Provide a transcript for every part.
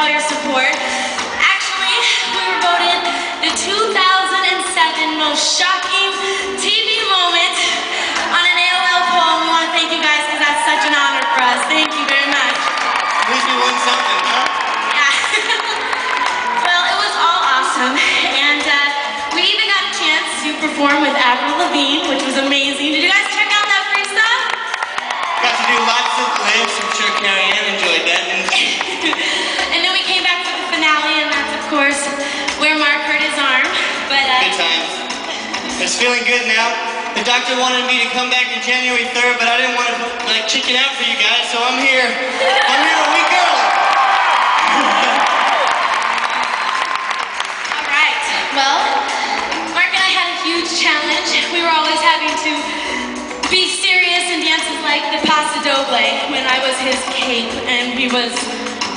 all your support. Actually, we were voted the 2007 most shocking TV moment on an AOL poll. We want to thank you guys because that's such an honor for us. Thank you very much. At least we won something, huh? Yeah. well, it was all awesome. And uh, we even got a chance to perform with Avril Lavigne, which was amazing. Did you guys check out that free stuff? Got to do lots of lives. I'm sure Carrie Ann enjoyed that. Good times. It's feeling good now. The doctor wanted me to come back in January 3rd, but I didn't want to like chicken out for you guys, so I'm here. I'm here a week early. all right. Well, Mark and I had a huge challenge. We were always having to be serious and dances like the Paso Doble when I was his cape and he was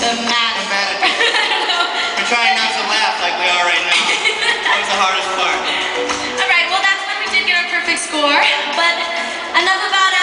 the matador. matador. I don't know. We're trying not to score. But enough about